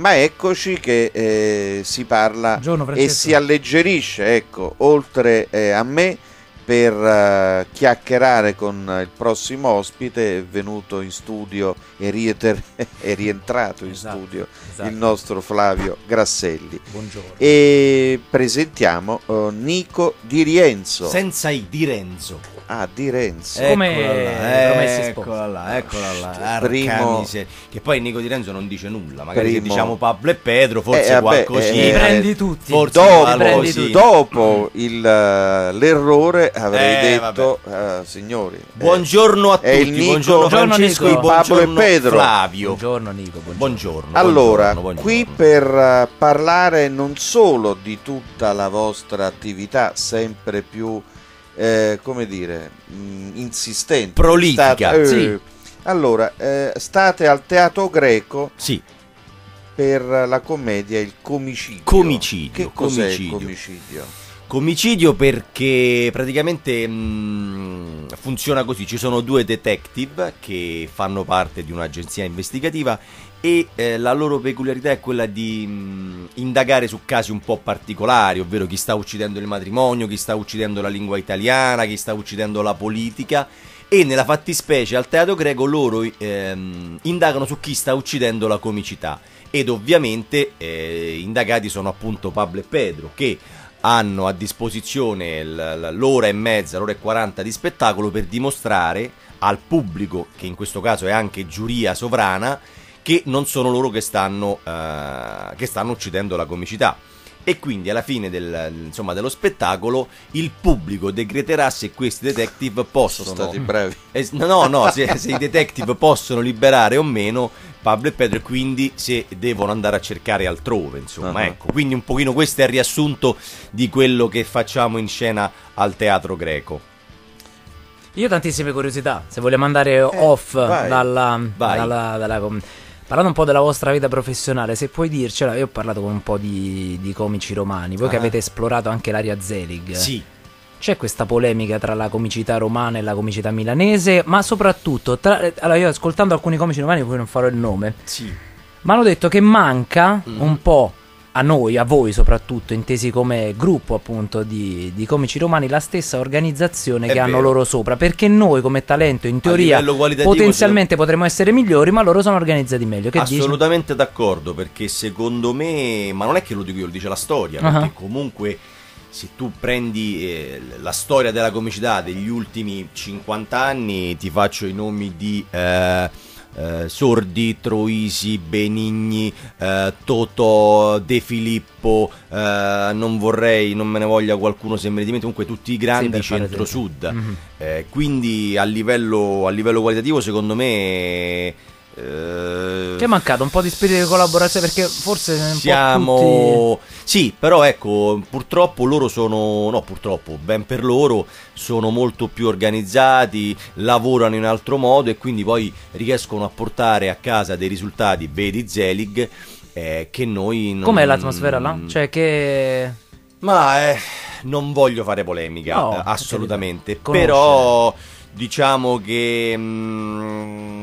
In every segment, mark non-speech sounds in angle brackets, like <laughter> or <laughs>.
Ma eccoci che eh, si parla Buongiorno, e si alleggerisce, ecco, oltre eh, a me per eh, chiacchierare con il prossimo ospite è venuto in studio e rieter- <laughs> è rientrato in Esatto, studio esatto. il nostro Flavio Grasselli. Buongiorno. E presentiamo eh, Nico Di Rienzo. Senza i di Renzo. ah, Di Renzo. Come Eccola Promessi là, Sposi. eccola là, eccola là. Primo-. Che poi Nico Di Renzo non dice nulla. Magari se Primo- diciamo Pablo e Pedro, forse Eh, vabbè, qualcosina. eh, Li prendi tutti. forse dopo, qualcosina. dopo il, eh, l'errore avrei Eh, detto, eh, signori, eh, Buongiorno a è il tutti, Nico- buongiorno Buongiorno, Francesco Nico. e buongiorno Pablo e Pedro. Flavio. Buongiorno Nico, buongiorno. Buongiorno. Allora, buongiorno, qui per eh, parlare non solo di tutta la vostra attività sempre più, eh, come dire, mh, insistente. Prolifica, State- eh, sì. Allora, eh, state al Teatro Greco Sì, per la commedia Il Comicidio. Comicidio, Che cos'è il comicidio. Comicidio? Perché praticamente mh, funziona così, ci sono due detective che fanno parte di un'agenzia investigativa e eh, la loro peculiarità è quella di mh, indagare su casi un po' particolari, ovvero chi sta uccidendo il matrimonio, chi sta uccidendo la lingua italiana, chi sta uccidendo la politica e nella fattispecie al teatro greco loro ehm, indagano su chi sta uccidendo la comicità ed ovviamente eh, indagati sono appunto Pablo e Pedro che hanno a disposizione l'ora e mezza, l'ora e 40 di spettacolo per dimostrare al pubblico, che in questo caso è anche giuria sovrana, che non sono loro che stanno, eh, che stanno uccidendo la comicità. E quindi alla fine del- insomma, dello spettacolo il pubblico decreterà se questi detective possono... Sono stati bravi. Eh, no, no, no, se, se i detective possono liberare o meno Pablo e Pedro e quindi se devono andare a cercare altrove, insomma, Ah. ecco. Quindi un pochino questo è il riassunto di quello che facciamo in scena al teatro greco. Io ho tantissime curiosità, se vogliamo andare off vai. dalla, Vai. dalla- dalla Parlando un po' della vostra vita professionale, se puoi dircela, io ho parlato con un po' di, di comici romani, voi che Ah. avete esplorato anche l'area Zelig. Sì, C'è questa polemica tra la comicità romana e la comicità milanese, ma soprattutto, tra, allora io ascoltando alcuni comici romani, poi non farò il nome, sì. mi hanno detto che manca Mm. un po' a noi, a voi soprattutto, intesi come gruppo appunto di, di comici romani, la stessa organizzazione È che hanno vero. loro sopra, perché noi come talento in teoria potenzialmente potremmo essere migliori, ma loro sono organizzati meglio. Che dici? Assolutamente d'accordo, perché secondo me, ma non è che lo dico io, lo dice la storia, Ah. perché comunque se tu prendi eh, la storia della comicità degli ultimi 50 anni, ti faccio i nomi di eh, eh, Sordi, Troisi, Benigni, eh, Totò, De Filippo, eh, non vorrei, non me ne voglia qualcuno se me ne dimentico, comunque tutti i grandi centro-sud. Mhm. Eh, quindi a livello, a livello qualitativo, secondo me. Eh, Che è mancato un po' di spirito di collaborazione perché forse po' tutti... siamo. Sì, però ecco, purtroppo loro sono. No, purtroppo, ben per loro, sono molto più organizzati, lavorano in altro modo e quindi poi riescono a portare a casa dei risultati, vedi Zelig, eh, che noi. Non... Com'è l'atmosfera là? Cioè che... Ma eh, non voglio fare polemica, No, assolutamente. Però diciamo che mm,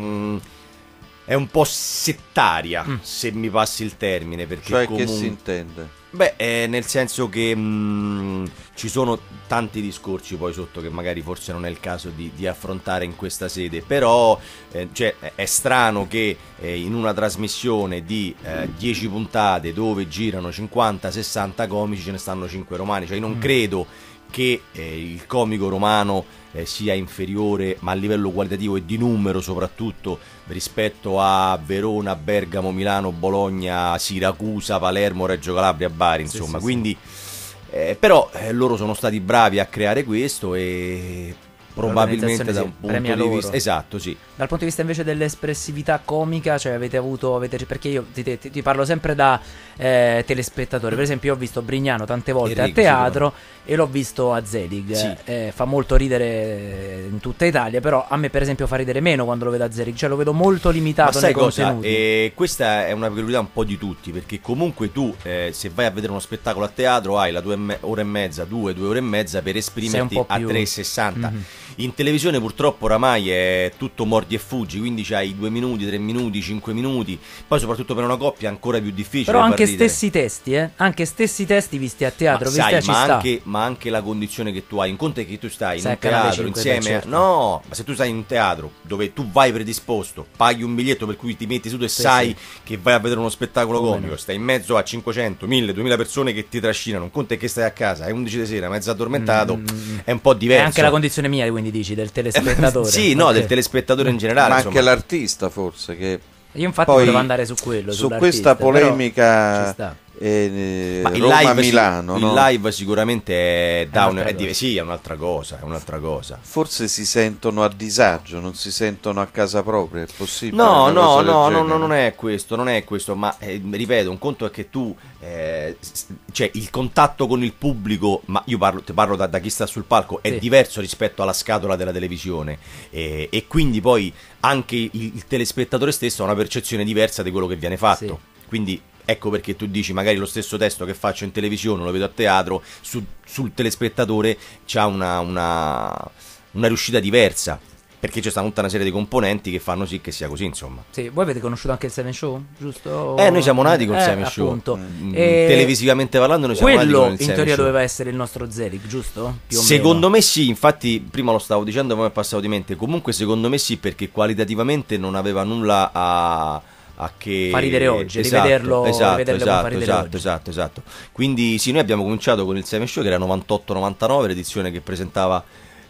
è un po' settaria, Mm. se mi passi il termine. Perché Cioè comunque... che si intende? Beh, eh, nel senso che mm, ci sono tanti discorsi poi sotto che magari forse non è il caso di, di affrontare in questa sede, però eh, cioè, è- strano che eh, in una trasmissione di eh, 10 puntate dove girano 50-60 comici ce ne stanno 5 romani, cioè io non Mm. credo che eh, il comico romano eh, sia inferiore, ma a livello qualitativo e di numero soprattutto rispetto a Verona, Bergamo, Milano, Bologna, Siracusa, Palermo, Reggio Calabria, Bari, Sì, insomma. sì, Quindi, eh, però eh, loro sono stati bravi a creare questo e probabilmente da un sì, punto di loro. vista esatto, sì. Dal punto di vista invece dell'espressività comica, cioè avete avuto, avete- perché io ti, ti- ti parlo sempre da eh, telespettatore, per esempio io ho visto Brignano tante volte Enrico, a teatro e l'ho visto a Zelig, Sì. Eh, fa molto ridere in tutta Italia, però a me per esempio fa ridere meno quando lo vedo a Zelig, cioè lo vedo molto Ma limitato sai nei cosa? contenuti. Eh, questa è una peculiarità un po' di tutti, perché comunque tu, eh, se vai a vedere uno spettacolo a teatro, hai la tua ora e mezza, due, due ore e mezza per esprimerti a più- 3,60. Mhm. In televisione purtroppo oramai è tutto mordi e fuggi, quindi c'hai due minuti, tre minuti, cinque minuti, poi soprattutto per una coppia è ancora più difficile. Però anche stessi testi, eh? Anche stessi testi visti a teatro, Ma, visti sai, a ci ma, anche, ma anche la condizione che tu hai, in conto è che tu stai Sai, in un teatro 5, insieme. certo. No, ma se tu stai in un teatro dove tu vai predisposto, paghi un biglietto per cui ti metti su e Sì, sai sì. che vai a vedere uno spettacolo Come comico, no. stai in mezzo a 500, 1000, 2000 persone che ti trascinano, un conto è che stai a casa, è 11 di sera, mezzo addormentato, Mm. è un po' È diverso. anche la condizione mia, quindi dici, del telespettatore. sì, no, Ok. del telespettatore in generale. Ma anche l'artista forse che Io infatti Poi, volevo andare su quello. su questa polemica sta. eh, Ma il Roma live, Milano il no? live sicuramente è, un'altra è di- cosa. sì, è un'altra cosa, è un'altra cosa. forse si sentono a disagio non si sentono a casa propria è possibile No, no, no, no, no, non è questo, non è questo, ma eh, ripeto, un conto è che tu, eh, cioè il contatto con il pubblico, ma io parlo, ti parlo da, da chi sta sul palco, è Sì. diverso rispetto alla scatola della televisione eh, e quindi poi anche il, il telespettatore stesso ha una percezione diversa di quello che viene fatto. Quindi ecco perché tu dici magari lo stesso testo che faccio in televisione, lo vedo a teatro, su- sul telespettatore c'ha una, una, una riuscita diversa. Perché c'è stata tutta una serie di componenti che fanno sì che sia così, insomma. Sì, voi avete conosciuto anche il Seven Show, giusto? Eh, noi siamo nati col Eh, Seven Show. appunto. Mm, E televisivamente parlando, noi siamo nati Quello con il in Seven teoria Show. doveva essere il nostro Zelig, giusto? Secondo meno. me sì, infatti prima lo stavo dicendo, ma mi è passato di mente. Comunque secondo me sì, perché qualitativamente non aveva nulla a, a che... Fa ridere oggi, esatto, rivederlo- esatto, rivederlo esatto, esatto, esatto, esatto. Quindi sì, noi abbiamo cominciato con il Seven Show che era 98-99, l'edizione che presentava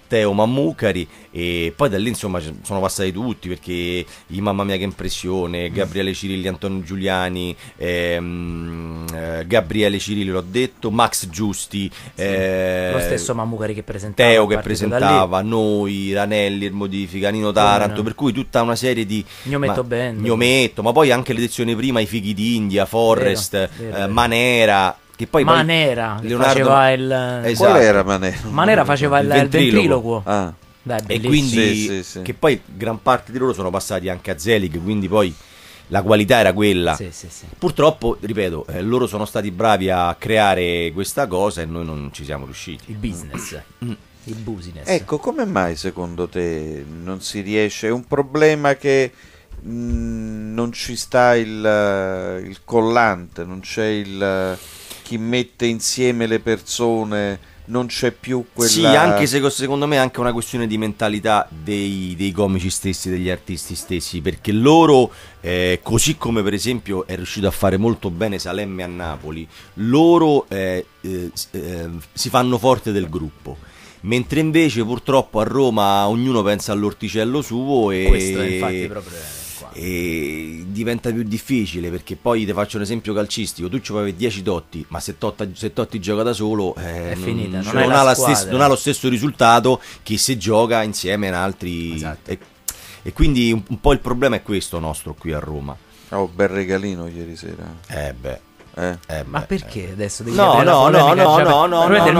Teo Mammucari e poi da lì insomma sono passati tutti perché i Mamma mia che impressione, Gabriele Cirilli, Antonio Giuliani, ehm, eh, Gabriele Cirilli l'ho detto, Max Giusti, eh, Lo stesso Mammucari che presentava. Teo che presentava, noi, Ranelli, il Modifica, Nino Taranto, no. per cui tutta una serie di... Gnometto ma- Band. Gnometto, ma poi anche l'edizione prima, i Fighi d'India, Forrest, Vero, vero, eh, vero. Manera, che poi... poi- Manera, che Leonardo- faceva il... Esatto. qual era Manero? Manera faceva il, Il il ventriloquo. ventriloquo. ah, Dai, E bellissimo. quindi, Sì, sì, sì. che poi gran parte di loro sono passati anche a Zelig, quindi poi la qualità era quella. Sì, sì, sì. Purtroppo, ripeto, eh, loro sono stati bravi a creare questa cosa e noi non ci siamo riusciti. Il business. Mm. Il business. ecco come mai secondo te non si riesce è un problema che mh, non ci sta il, il collante non c'è il chi mette insieme le persone non c'è più quella Sì, anche se secondo me è anche una questione di mentalità dei, dei comici stessi, degli artisti stessi, perché loro, eh, così come per esempio è riuscito a fare molto bene Salemme a Napoli, loro eh, eh, eh, si fanno forte del gruppo. Mentre invece purtroppo a Roma ognuno pensa all'orticello suo e, Questo è infatti proprio. E diventa più difficile perché poi ti faccio un esempio calcistico tu ci puoi avere 10 Totti ma se Totti, se Totti gioca da solo eh, È finita, non cioè, hai non la ha la squadra. stessa- non ha lo stesso risultato che se gioca insieme ad altri Esatto. e, e quindi un, un po' il problema è questo nostro qui a Roma oh bel regalino ieri sera eh beh, eh. eh Ma beh, perché adesso devi No, la no, polemica no, no, già per- no, no, Ma lui è no, del no.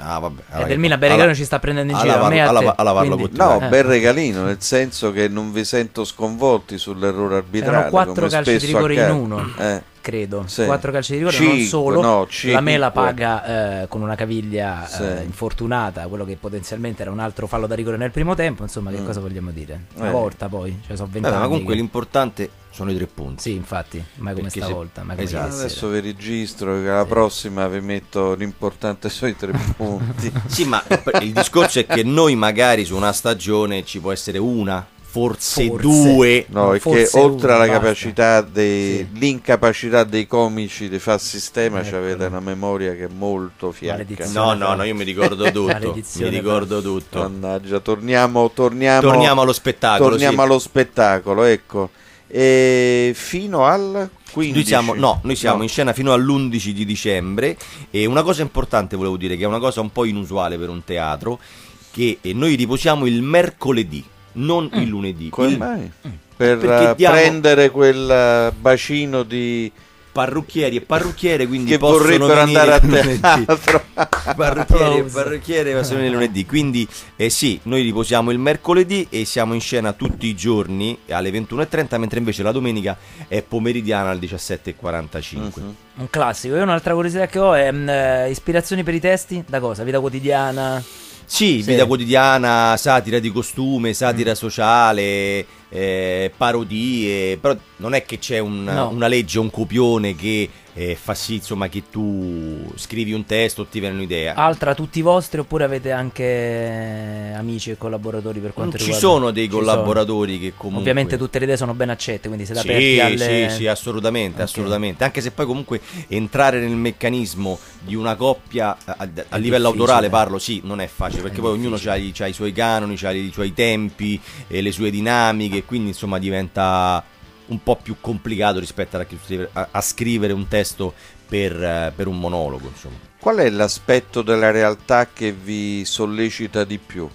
Eh? Ah, vabbè, È del Milan, Berregalino ci sta prendendo in giro, a lavarlo- me e a a te, lava- a lavarlo quindi-. No, Eh. bel regalino, nel senso che non vi sento sconvolti sull'errore arbitrale. Erano quattro calci di rigore in accade. uno. Eh, credo. Sì. Quattro calci di rigore, Cinque, non solo. no, la. Mela paga eh, con una caviglia Sì. eh, infortunata, quello che potenzialmente era un altro fallo da rigore nel primo tempo. Insomma, che Mm. cosa vogliamo dire? Una Eh. volta poi, cioè sono Vabbè, vent'anni. ma comunque che- l'importante sono i tre punti Sì, infatti, mai come Perché se- stavolta. mai come Esatto. Adesso vi registro che alla Sì. prossima vi metto l'importante <laughs> sono i tre punti. Sì, ma il discorso è che noi magari su una stagione ci può essere una, forse, Forse. due. No, è che oltre alla capacità dei, Sì. l'incapacità dei comici di far sistema, Eccolo. avete una memoria che è molto fiacca. No, no, no, io mi ricordo <laughs> tutto. mi ricordo tutto. Mannaggia, torniamo, torniamo, Torniamo allo spettacolo. torniamo sì. allo spettacolo, ecco. E fino al 15. Noi siamo, no, noi siamo No. in scena fino all'11 di dicembre e una cosa importante volevo dire, che è una cosa un po' inusuale per un teatro, che eh, noi riposiamo il mercoledì, non il lunedì. Come mai? Per Perché eh, diamo- prendere quel eh, bacino di Parrucchieri e parrucchiere quindi che possono vorrebbero andare a teatro. <laughs> parrucchieri e parrucchiere possono venire il lunedì quindi eh sì noi riposiamo il mercoledì e siamo in scena tutti i giorni alle 21.30 mentre invece la domenica è pomeridiana alle 17.45 Mhm. Un classico. Io un'altra curiosità che ho è mm, eh, ispirazioni per i testi? Da cosa? Vita quotidiana? Sì, Sì. vita quotidiana, satira di costume, satira sociale, eh, parodie, però non è che c'è un- No. una legge, un copione che eh, fa sì insomma che tu scrivi un testo o ti viene un'idea. Altra tutti vostri oppure avete anche amici e collaboratori per quanto Ci riguarda? sono dei Ci sono. collaboratori che comunque... Ovviamente tutte le idee sono ben accette, quindi siete Sì, aperti alle... sì, sì, assolutamente, Ok. assolutamente. Anche se poi comunque entrare nel meccanismo di una coppia a, a- livello difficile. autorale parlo, sì, non è facile, perché È poi ognuno ha i, suoi canoni, ha i suoi tempi, e le sue dinamiche, quindi insomma diventa un po' più complicato rispetto a, a- scrivere un testo per, eh, per un monologo, insomma. Qual è l'aspetto della realtà che vi sollecita di più?